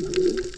うん。